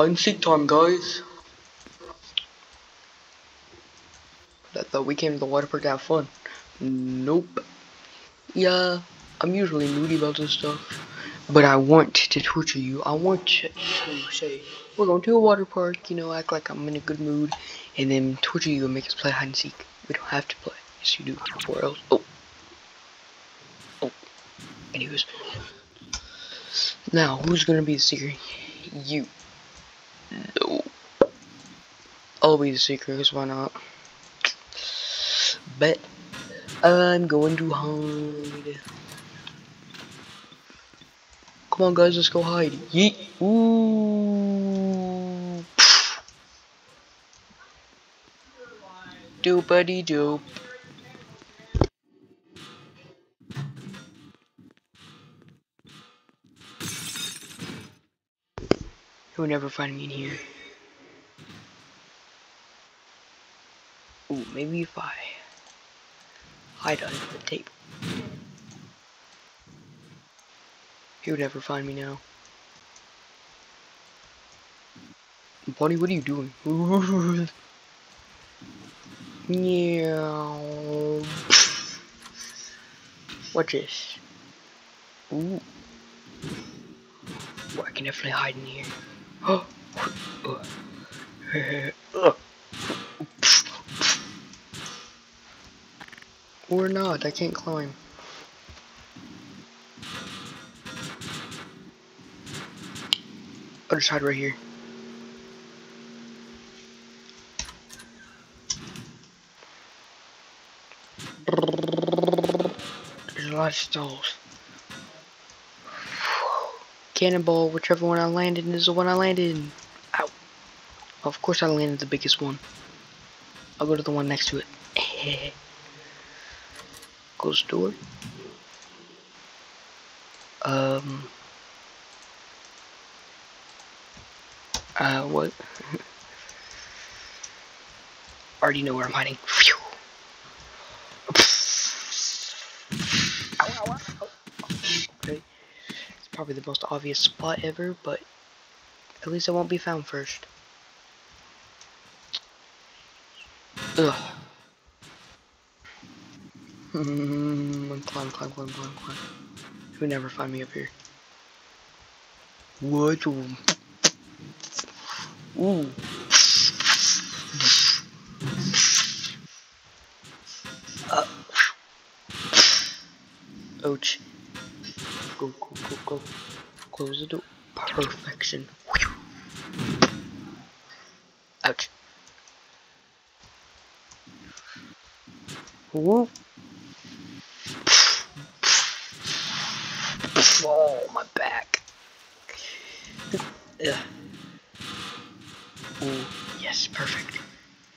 Seek time, guys. I thought we came to the water park to have fun. Nope. Yeah, I'm usually moody about this stuff. But I want to torture you. I want to, say, we're going to a water park, you know, act like I'm in a good mood, and then torture you and make us play hide and seek. We don't have to play. Yes, you do. Or else. Oh. Oh. Anyways. Now, who's gonna be the seeker? You. No. I'll be the seeker, because why not? Bet. I'm going to hide. Come on, guys, let's go hide. Yeet. Ooh. Doopity doop. You'll never find me in here. Ooh, maybe if I hide under the table. He would never find me now. Bunny, what are you doing? Meow. Watch this. Ooh. Oh, I can definitely hide in here. Or not, I can't climb. I'll just hide right here. There's a lot of stalls. Cannonball, whichever one I landed in is the one I landed in. Ow. Of course I landed the biggest one. I'll go to the one next to it. Close door. Um. Uh, what? Already know where I'm hiding. Phew. Ow, ow, ow. Okay. It's probably the most obvious spot ever, but at least I won't be found first. Ugh. climb, climb, climb, climb, climb. You'll never find me up here. What? Ooh. Uh. Ouch. Go, go, go, go. Close the door. Perfection. Ouch. Whoop. Oh, my back. Ugh. Ooh, yes, perfect.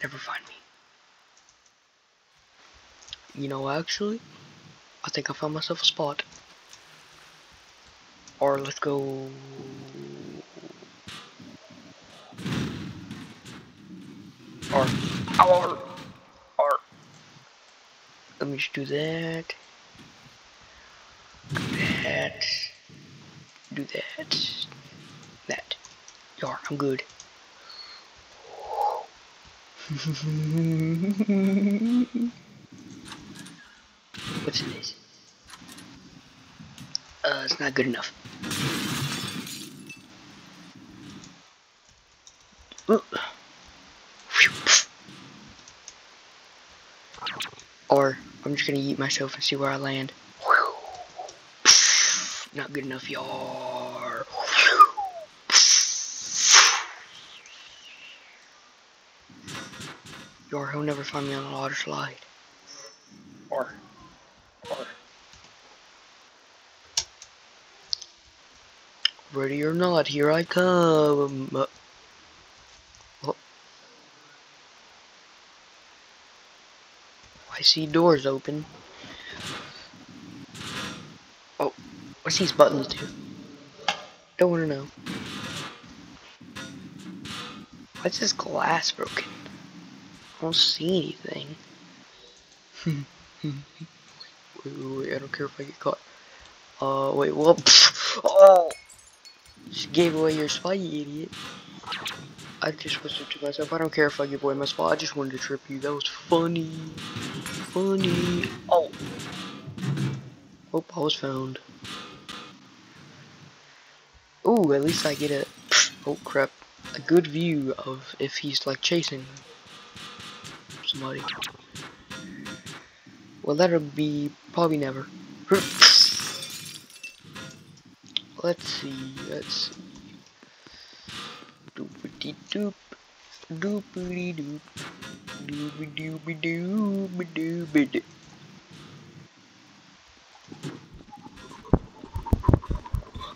Never find me. You know, actually, I think I found myself a spot. Or let's go. Or, or, or. Let me just do that. Do that. Do that. That. Yar, I'm good. What's this? Uh, it's not good enough. Or I'm just gonna eat myself and see where I land. Not good enough, y'all. Or he'll never find me on a water slide. Or, or. Ready or not, here I come. Uh, oh. See doors open. Oh, what's these buttons do? Don't want to know. Why's this glass broken? I don't see anything. wait, wait, wait, I don't care if I get caught. Uh, wait, well, oh! Just gave away your spy, you idiot. I just whispered to myself, I don't care if I give away my spot, I just wanted to trip you. That was funny. Funny. Oh. Oh, I was found. Oh, at least I get a, oh crap, a good view of if he's like chasing somebody. Well, that'll be probably never. Let's see, let's see. Doopity doop, doopity doop, doopy doopy doopy doopy doop.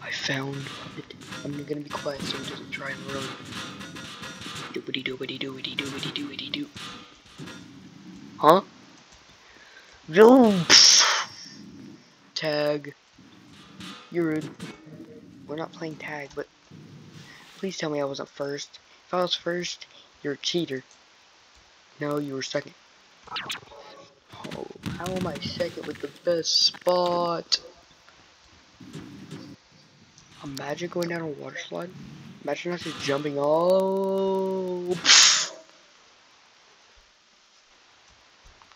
I found it. I'm gonna be quiet so he doesn't try and run. Doopity doopity doopity doopity doopity doop. Huh? Tag. You're rude. We're not playing tag, but please tell me I wasn't first. If I was first, you're a cheater. No, you were second. Oh, how am I second with the best spot? Imagine going down a water slide. Imagine us just jumping. Oh.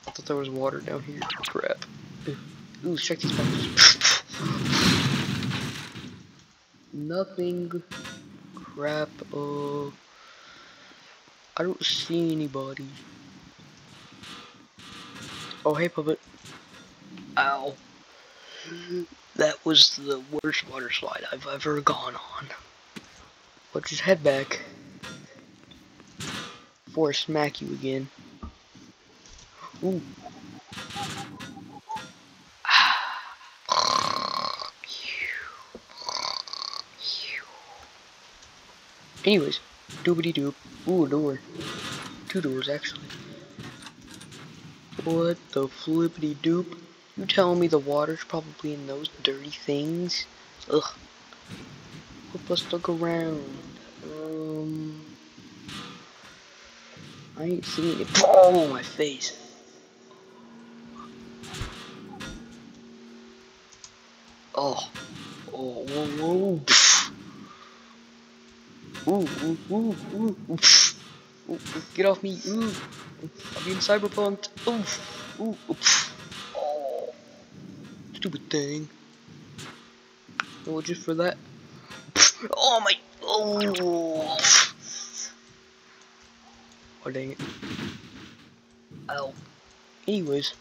I thought there was water down here. Crap. Ooh, check these boxes. Nothing. Crap. Uh. I don't see anybody. Oh, hey, puppet. Ow. That was the worst water slide I've ever gone on. Let's just head back. Before I smack you again. Ooh. Anyways, doobity doop. Ooh, a door. Two doors, actually. What the flippity doop? You telling me the water's probably in those dirty things? Ugh. Let's look around. Um, I ain't seeing it. Oh, my face. Oh. Oh, whoa, whoa. Ooh, ooh, ooh, ooh, ooh. Ooh, get off me. Ooh. I'm being cyberpunked. Ooh. Ooh. ooh. Oh. Stupid thing. Oh, just for that. Oh my. Oh. Oh, dang it. Ow. Anyways.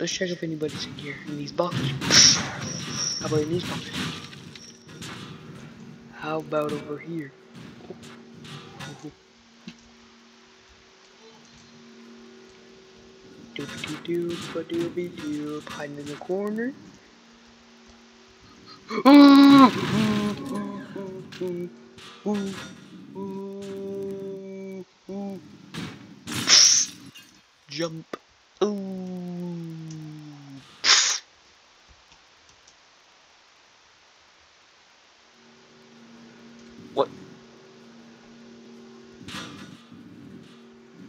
Let's check if anybody's in here. In these boxes. How about in these boxes? How about over here? Doopy doop, a doopy doop, hiding in the corner. Jump. Ooh. What?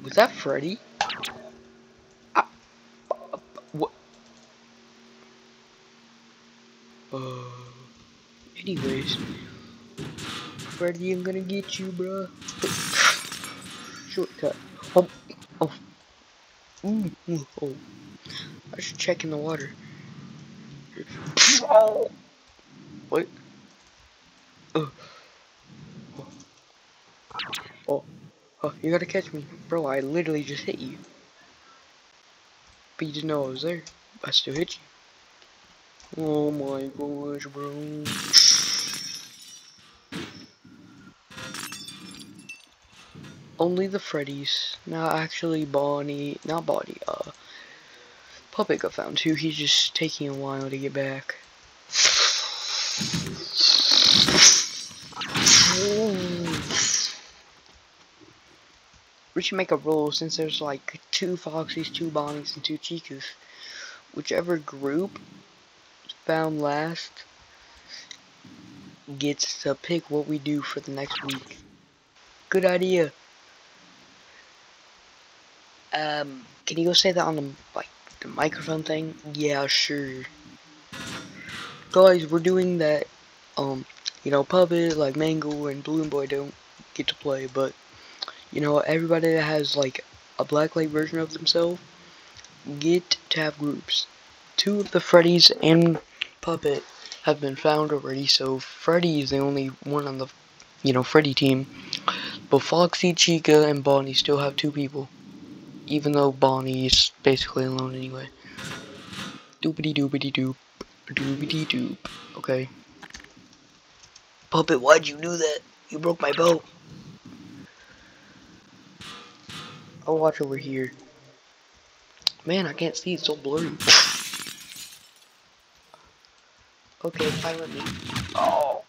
Was that Freddy? Uh, uh, what? Uh, anyways, Freddy, I'm gonna get you, bruh. Shortcut. Oh, oh. Ooh, ooh, oh. I should check in the water. Oh. What? Oh. Oh. Oh, you gotta catch me. Bro, I literally just hit you. But you didn't know I was there. I still hit you. Oh my gosh, bro. Only the Freddies. Not actually Bonnie. Not Bonnie. Uh, Puppet got found too. He's just taking a while to get back. We should make a rule since there's like two Foxies, two Bonnies, and two Chicas. Whichever group found last gets to pick what we do for the next week. Good idea. Um, can you go say that on the like the microphone thing? Yeah, sure. Guys, we're doing that. Um, you know, Puppet like Mangle and Balloon Boy don't get to play, but you know, everybody that has like a blacklight version of themselves get to have groups. Two of the Freddy's and Puppet have been found already, so Freddy is the only one on the, you know, Freddy team. But Foxy, Chica, and Bonnie still have two people. Even though Bonnie is basically alone anyway. Doopity doopity doop. Doopity doop. Okay. Puppet, why'd you do that? You broke my boat. I'll watch over here. Man, I can't see, it's so blurry. okay, fine with me. Oh.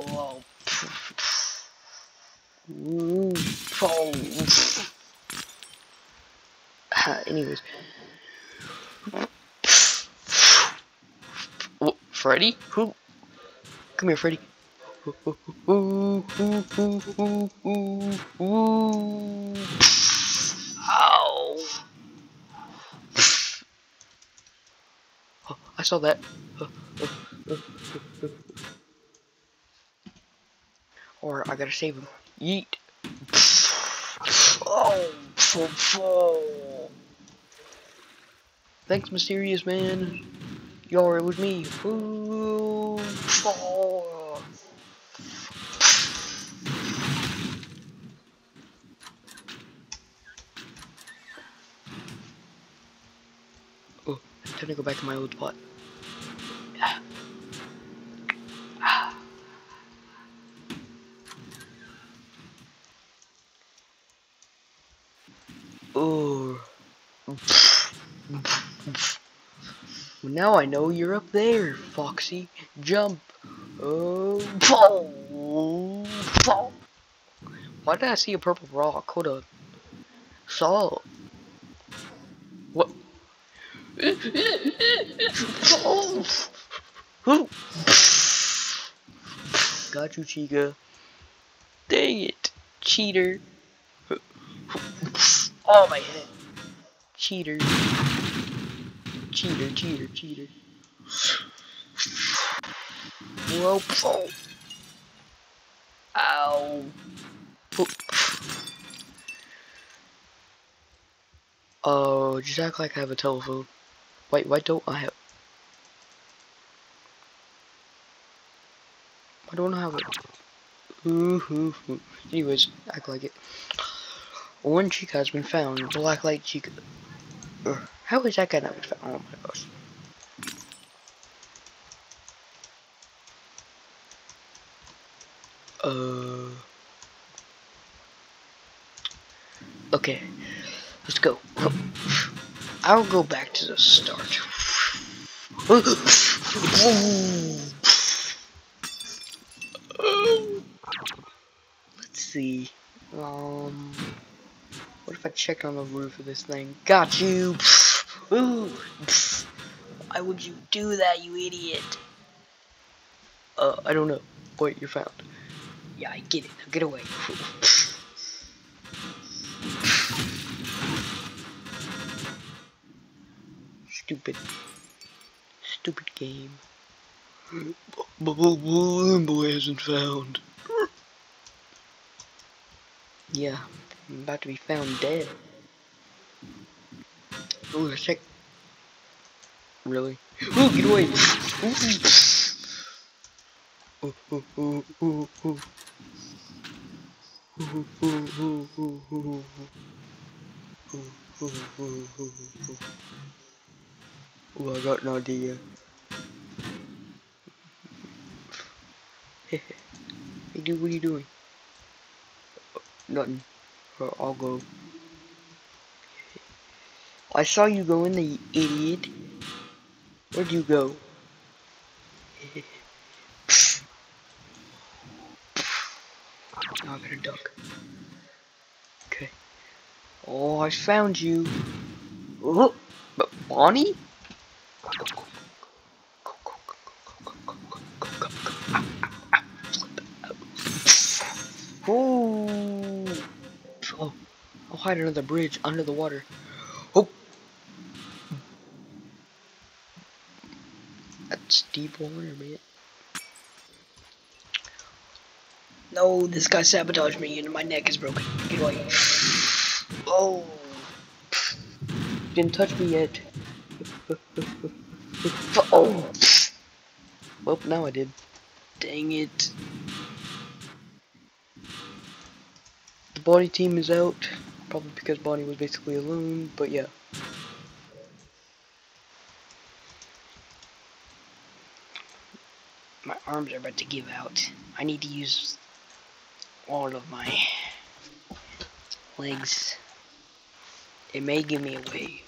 Oh. Ooh. Oh. Anyways. Freddy? Who? Come here, Freddy. Ooh, ooh, ooh, ooh, ooh, Ow! Oh, I saw that. Or I gotta save him. Yeet. Oh, Thanks, mysterious man. You're it was me. Oh. oh, time to go back to my old spot. Oh. Now I know you're up there, Foxy. Jump. Oh. oh. Why did I see a purple rock? Hold up. Saw. What? Got you, Chica. Dang it, cheater. Oh, my head. Cheater. Cheater, cheater, cheater. Whoa. Oh. Ow. Oh, just act like I have a telephone. Wait, why don't I have... Why don't I have it? Ooh, ooh, ooh. Anyways, act like it. One chica has been found. Blacklight chica. How is that guy not been found? Oh my gosh. Uh. Okay. Let's go. I'll go back to the start. Let's see. Um. What if I check on the roof of this thing? Got you! Ooh! Why would you do that, you idiot? Uh, I don't know. Wait, you're found. Yeah, I get it. Now get away. Stupid. Stupid game. Boy hasn't found. Yeah. I'm about to be found dead. Oh, check. Really? Oh, get away! Oh, oh, oh, oh, oh. Oh, oh, oh, oh, oh, oh. Oh, I got an idea. hey, dude, what are you doing? Nothing. I'll go. I saw you go in the idiot. Where'd you go? now I got a duck. Okay. Oh, I found you. Oh, but Bonnie? Hide under the bridge, under the water. Oh! That's deep water, man. No, this guy sabotaged me and my neck is broken. Get away. Oh. Didn't touch me yet. oh. Well, now I did. Dang it. The body team is out. Probably because Bonnie was basically alone, but yeah. My arms are about to give out. I need to use all of my legs. It may give me away.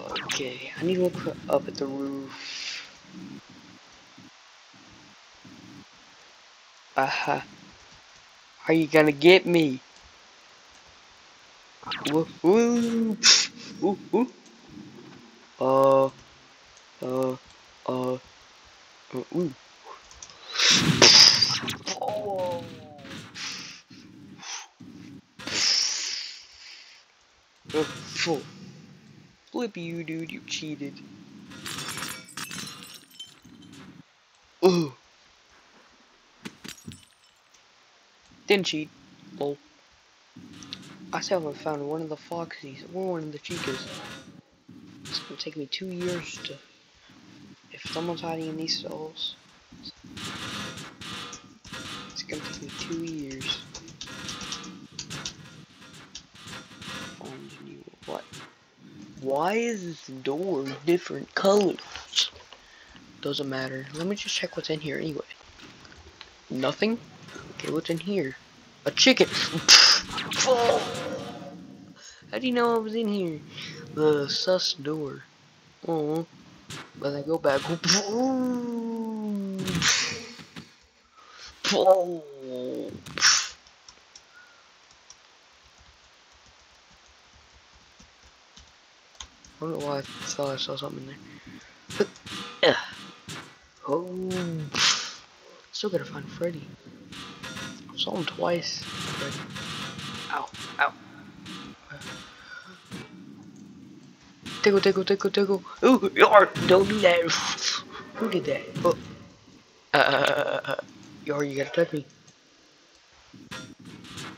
Okay, I need to look up at the roof. Aha. Are you gonna get me? Ooh, ooh. Uh, uh, uh, uh, ooh. Oh. Uh, Flip you, dude, you cheated. Ooh. Didn't cheat. Lol. I still haven't found one of the Foxies or one of the Chicas. It's gonna take me two years to... If someone's hiding in these stalls... It's gonna take me two years. What? Why is this door different colors? Doesn't matter. Let me just check what's in here anyway. Nothing? Okay, what's in here? A chicken! How do you know I was in here? The sus door. Oh. But I go back. Oh. I don't know why I thought I saw something there. But, yeah. Oh. Still gotta find Freddy. Saw him twice. Ow, ow. Tickle, tickle, tickle, tickle. Ooh, yar, don't do that. Who did that? Oh. Uh, uh, uh, uh, yar, you gotta touch me.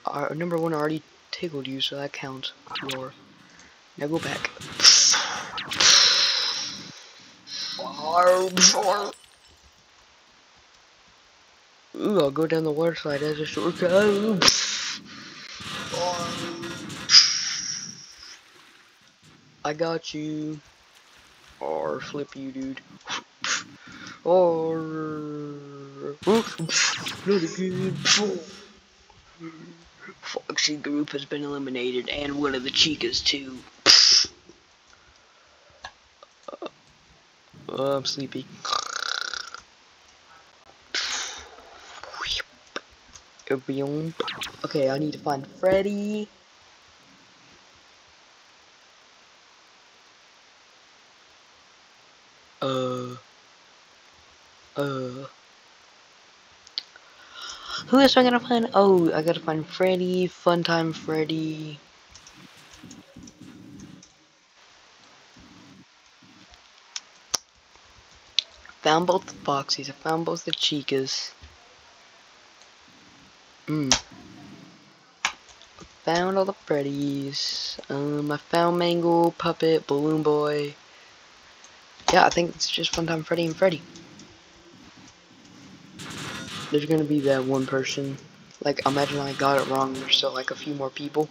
Uh, number one already tickled you, so that counts. Yar. Now go back. Ooh, I'll go down the water slide as a shortcut. I got you. Or flip you, dude. Or again. Foxy group has been eliminated, and one of the Chicas too. Oh, I'm sleepy. Okay, I need to find Freddy. Uh. Uh. Who else am I gonna find? Oh, I gotta find Freddy, Funtime Freddy. Found both the Foxies, I found both the Chicas. Mm. Found all the Freddys. Um, I found Mangle, Puppet, Balloon Boy. Yeah, I think it's just one Funtime Freddy and Freddy. There's gonna be that one person. Like, imagine I got it wrong. There's still like a few more people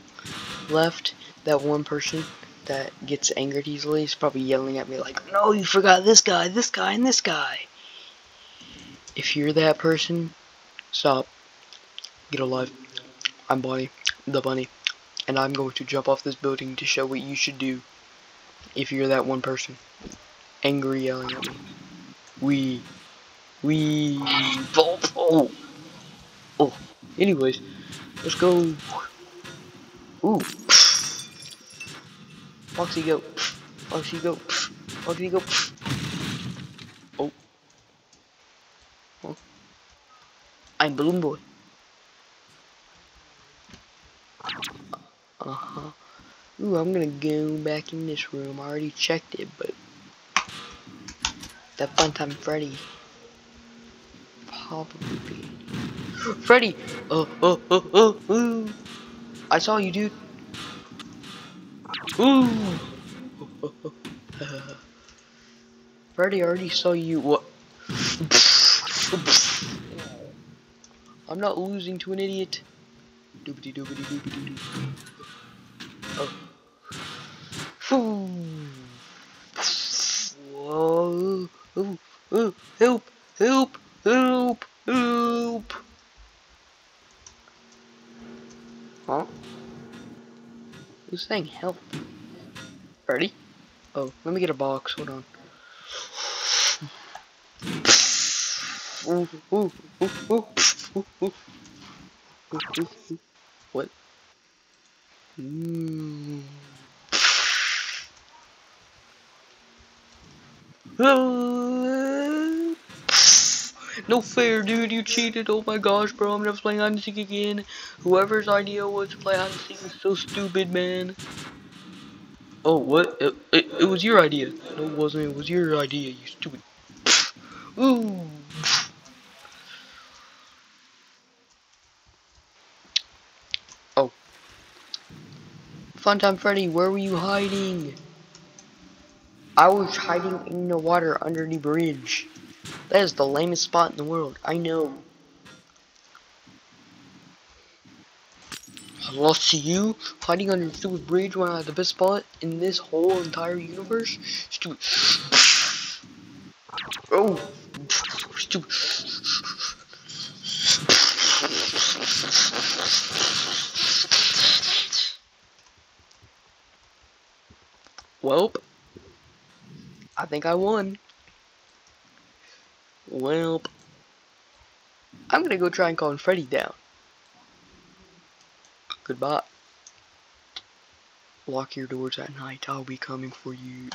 left. That one person that gets angered easily is probably yelling at me like, no, you forgot this guy, this guy, and this guy. If you're that person, stop. Get alive. I'm Bonnie, the bunny, and I'm going to jump off this building to show what you should do if you're that one person. Angry yelling at me. We. We. Oh, oh. Oh. Anyways, let's go. Ooh. Foxy go. Foxy go. Foxy go. Oh. oh. I'm Balloon Boy. Uh-huh. Ooh, I'm gonna go back in this room. I already checked it, but... That Funtime Freddy. probably be. Freddy! Uh, uh, uh, uh. I saw you, dude. Ooh! Freddy, already saw you. What? I'm not losing to an idiot. Doobity doobity doobity doo. Whoa. Ooh, ooh, help, help, help, help. Huh? Who's saying help? Ready? Oh, let me get a box. Hold on. Ooh. What? Mm. No fair, dude. You cheated. Oh my gosh, bro. I'm never playing hide and seek again. Whoever's idea was to play hide and seek is so stupid, man. Oh, what? It, it, it was your idea. No, it wasn't. It was your idea, you stupid. Ooh. Oh. Funtime Freddy, where were you hiding? I was hiding in the water under the bridge. That is the lamest spot in the world. I know. I lost to you, hiding under the stupid bridge when I had the best spot in this whole entire universe. Stupid. Oh, stupid. Welp. I think I won. Well, I'm gonna go try and calm Freddy down. Goodbye. Lock your doors at night. I'll be coming for you.